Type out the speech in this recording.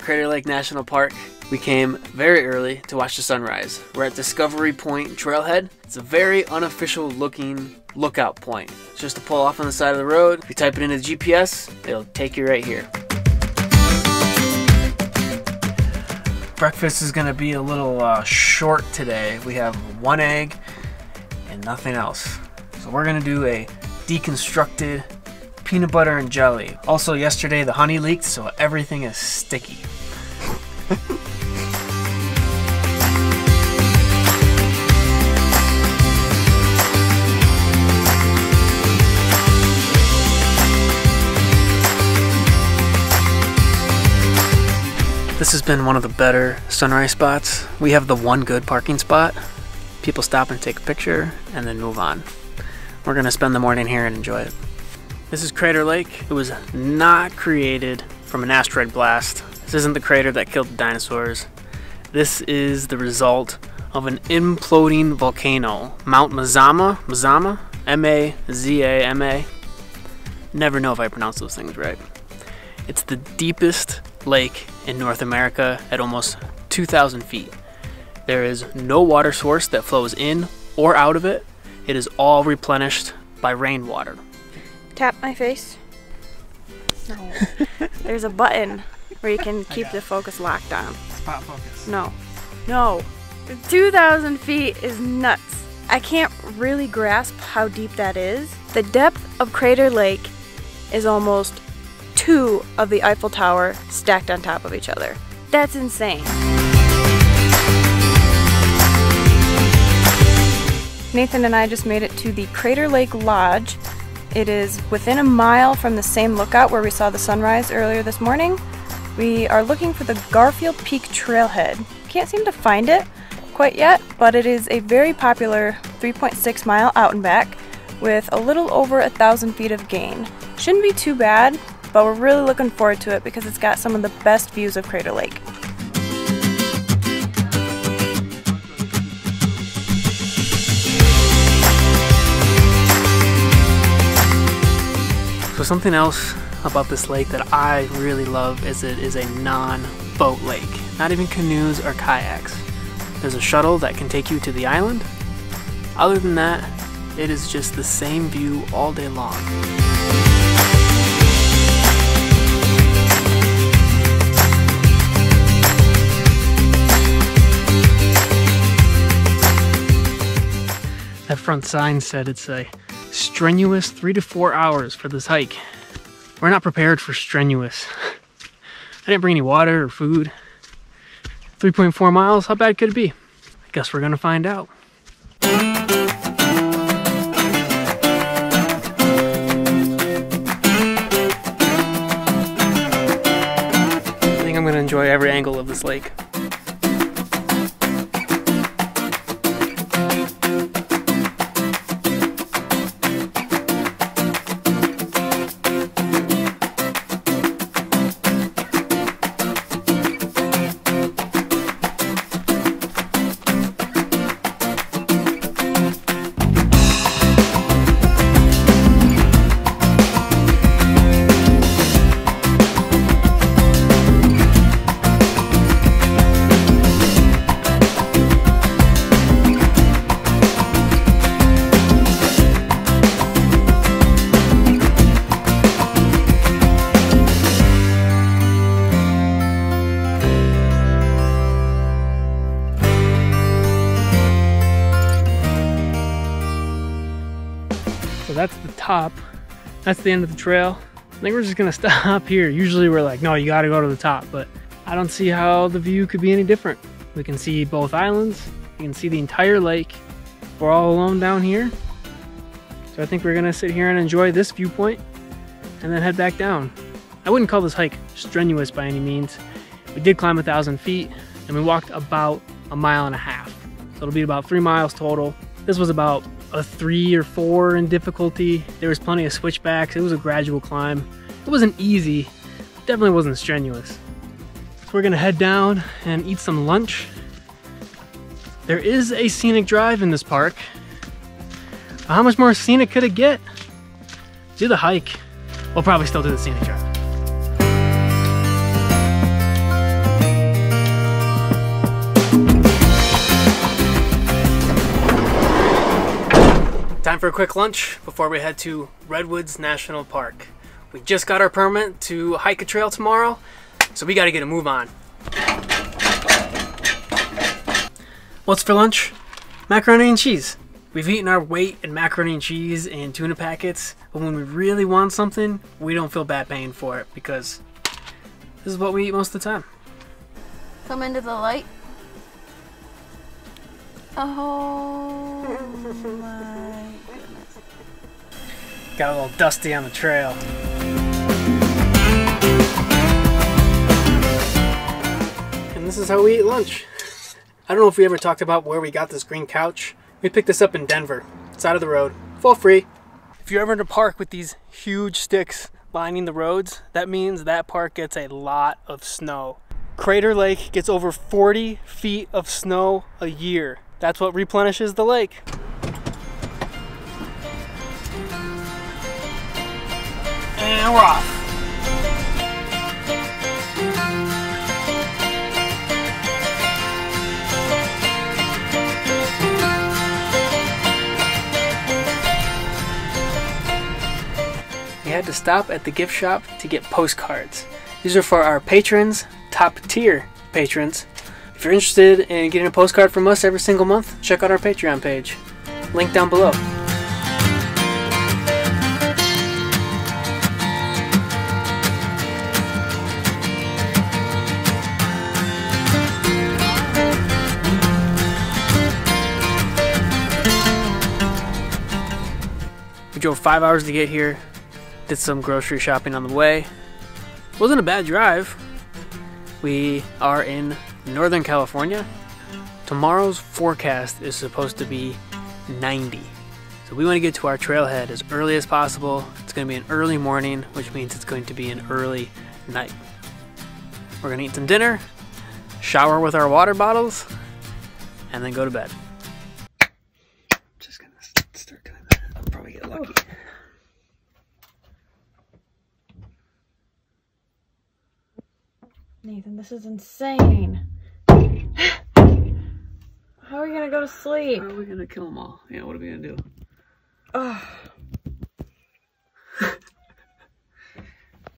at Crater Lake National Park. We came very early to watch the sunrise. We're at Discovery Point Trailhead. It's a very unofficial looking lookout point. It's just to pull off on the side of the road. If you type it into the GPS, it'll take you right here. Breakfast is gonna be a little uh, short today. We have one egg and nothing else. So we're gonna do a deconstructed peanut butter and jelly. Also, yesterday the honey leaked, so everything is sticky. This has been one of the better sunrise spots. We have the one good parking spot. People stop and take a picture and then move on. We're gonna spend the morning here and enjoy it. This is Crater Lake. It was not created from an asteroid blast. This isn't the crater that killed the dinosaurs. This is the result of an imploding volcano, Mount Mazama, Mazama, M-A-Z-A-M-A. Never know if I pronounce those things right. It's the deepest lake in North America at almost 2,000 feet. There is no water source that flows in or out of it. It is all replenished by rainwater. Tap my face. No. There's a button where you can keep the focus locked on. Spot focus. No. No. 2,000 feet is nuts. I can't really grasp how deep that is. The depth of Crater Lake is almost two of the Eiffel Tower stacked on top of each other. That's insane. Nathan and I just made it to the Crater Lake Lodge. It is within a mile from the same lookout where we saw the sunrise earlier this morning. We are looking for the Garfield Peak Trailhead. Can't seem to find it quite yet, but it is a very popular 3.6 mile out and back with a little over a thousand feet of gain. Shouldn't be too bad, but we're really looking forward to it because it's got some of the best views of Crater Lake. Something else about this lake that I really love is it is a non-boat lake. Not even canoes or kayaks. There's a shuttle that can take you to the island. Other than that, it is just the same view all day long. That front sign said it's a strenuous three to four hours for this hike. We're not prepared for strenuous. I didn't bring any water or food. 3.4 miles, how bad could it be? I guess we're gonna find out. I think I'm gonna enjoy every angle of this lake. That's the top. That's the end of the trail. I think we're just gonna stop here. Usually we're like, no, you gotta go to the top, but I don't see how the view could be any different. We can see both islands. You can see the entire lake. We're all alone down here. So I think we're gonna sit here and enjoy this viewpoint and then head back down. I wouldn't call this hike strenuous by any means. We did climb a thousand feet and we walked about a mile and a half. So it'll be about three miles total. This was about a three or four in difficulty. There was plenty of switchbacks. It was a gradual climb. It wasn't easy. Definitely wasn't strenuous. So we're gonna head down and eat some lunch. There is a scenic drive in this park. How much more scenic could it get? Do the hike. We'll probably still do the scenic drive. For a quick lunch before we head to Redwoods National Park. We just got our permit to hike a trail tomorrow, so we gotta get a move on. What's for lunch? Macaroni and cheese. We've eaten our weight in macaroni and cheese and tuna packets, but when we really want something, we don't feel bad paying for it because this is what we eat most of the time. Come into the light. Oh my. Got a little dusty on the trail. And this is how we eat lunch. I don't know if we ever talked about where we got this green couch. We picked this up in Denver, side of the road, for free. If you're ever in a park with these huge sticks lining the roads, that means that park gets a lot of snow. Crater Lake gets over 40 feet of snow a year. That's what replenishes the lake. And we're off. We had to stop at the gift shop to get postcards. These are for our patrons, top tier patrons. If you're interested in getting a postcard from us every single month, check out our Patreon page. Link down below. Drove five hours to get here, did some grocery shopping on the way. Wasn't a bad drive. We are in Northern California. Tomorrow's forecast is supposed to be 90. So we want to get to our trailhead as early as possible. It's going to be an early morning, which means it's going to be an early night. We're going to eat some dinner, shower with our water bottles, and then go to bed. Just going to start doing that. I'll probably get lucky. Nathan, this is insane. How are we gonna go to sleep? How are we going to kill them all? Yeah, what are we to do? Ugh.